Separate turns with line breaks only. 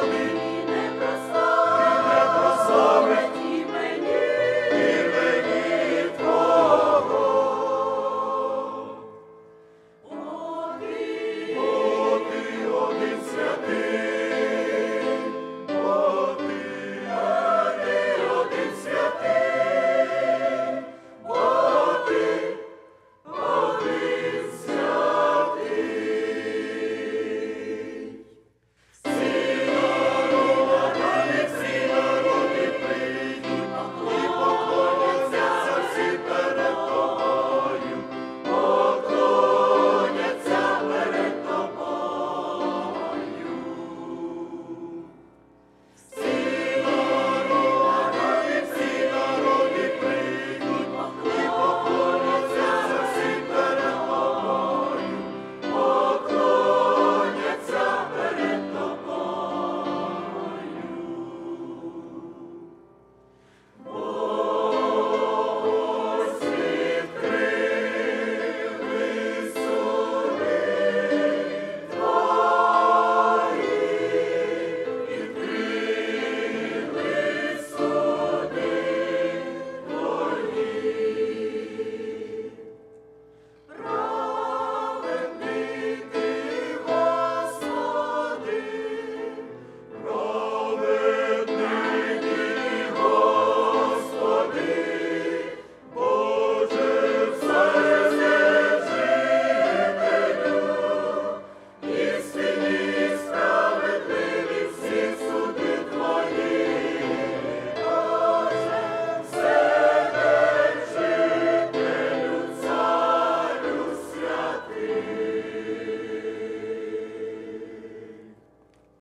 glory.